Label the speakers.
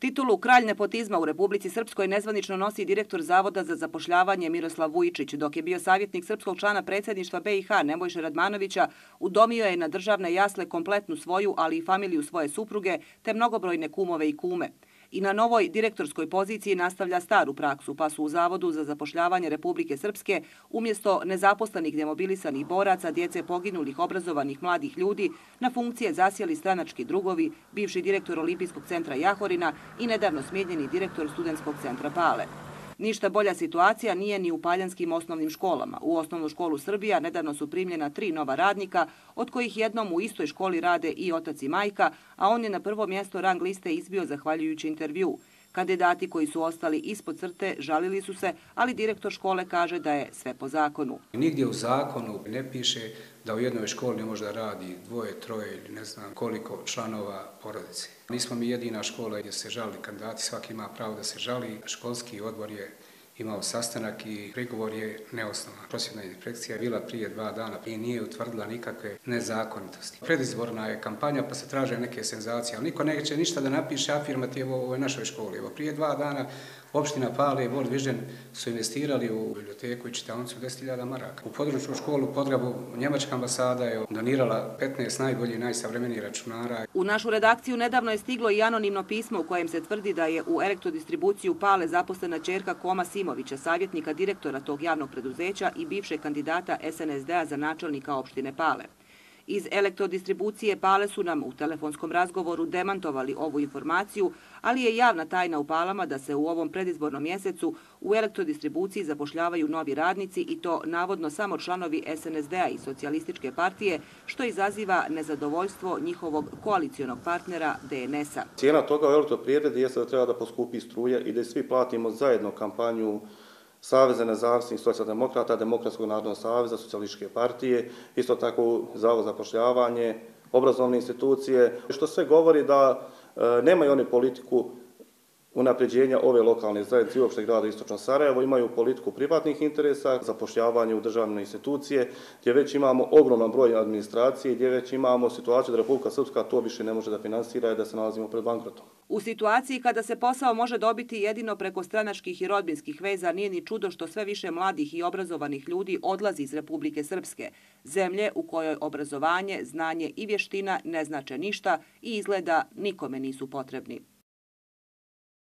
Speaker 1: Titulu Kralj nepotizma u Republici Srpskoj nezvanično nosi direktor Zavoda za zapošljavanje Miroslav Vujičić, dok je bio savjetnik srpskog člana predsjedništva BiH Nebojše Radmanovića, udomio je na državne jasle kompletnu svoju, ali i familiju svoje supruge, te mnogobrojne kumove i kume i na novoj direktorskoj poziciji nastavlja staru praksu, pa su u Zavodu za zapošljavanje Republike Srpske umjesto nezaposlenih demobilisanih boraca, djece poginulih obrazovanih mladih ljudi, na funkcije zasjeli stranački drugovi, bivši direktor Olimpijskog centra Jahorina i nedavno smjenjeni direktor Studenskog centra Pale. Ništa bolja situacija nije ni u paljanskim osnovnim školama. U osnovnu školu Srbija nedavno su primljena tri nova radnika, od kojih jednom u istoj školi rade i otac i majka, a on je na prvo mjesto rang liste izbio zahvaljujući intervju. Kandidati koji su ostali ispod crte žalili su se, ali direktor škole kaže da je sve po zakonu.
Speaker 2: Nigdje u zakonu ne piše da u jednoj školi ne može da radi dvoje, troje ili ne znam koliko članova porodice. Nismo mi jedina škola gdje se žali kandidati, svaki ima pravo da se žali. Školski odbor je imao sastanak i prigovor je neosnovan. Prosvjedna inspekcija je bila prije dva dana i nije utvrdila nikakve nezakonitosti. Predizborna je kampanja pa se traže neke senzacije, ali niko neće ništa da napiše afirmativo o ovoj našoj školi. Evo, prije dva dana opština Pale i World Vision su investirali u biblioteku i čitavnicu 10.000 maraka. U području školu u Podgrabu Njemačka ambasada je donirala 15 najbolji i najsavremeniji računara.
Speaker 1: U našu redakciju nedavno je stiglo i anonimno pismo u kojem se tvrdi da je u elektrodistribuciju Pale zaposlena čerka Koma Simovića, savjetnika direktora tog javnog preduzeća i bivše kandidata SNSD-a za načelnika opštine Pale. Iz elektrodistribucije Pale su nam u telefonskom razgovoru demantovali ovu informaciju, ali je javna tajna u Palama da se u ovom predizbornom mjesecu u elektrodistribuciji zapošljavaju novi radnici i to navodno samo članovi SNSD-a i Socialističke partije, što izaziva nezadovoljstvo njihovog koalicijonog partnera DNS-a.
Speaker 3: Cijena toga u elektroprivredi je da treba da poskupi struje i da svi platimo zajedno kampanju Saveza nezavisnih socijaldemokrata, Demokratskog narodnog saveza, socijalističke partije, isto tako zavod zapošljavanje, obrazovne institucije, što sve govori da e, nemaju oni politiku unapređenja ove lokalne zajednice i uopšte grada Istočno Sarajevo, imaju politiku privatnih interesa, zapošljavanje u državne institucije, gdje već imamo ogroman broj administracije, gdje već imamo situaciju da Republika Srpska to više ne može da finansira i da se nalazimo pred bankrotom.
Speaker 1: U situaciji kada se posao može dobiti jedino preko stranačkih i rodbinskih veza, nije ni čudo što sve više mladih i obrazovanih ljudi odlazi iz Republike Srpske, zemlje u kojoj obrazovanje, znanje i vještina ne znače ništa i izgleda nikome nisu potrebni.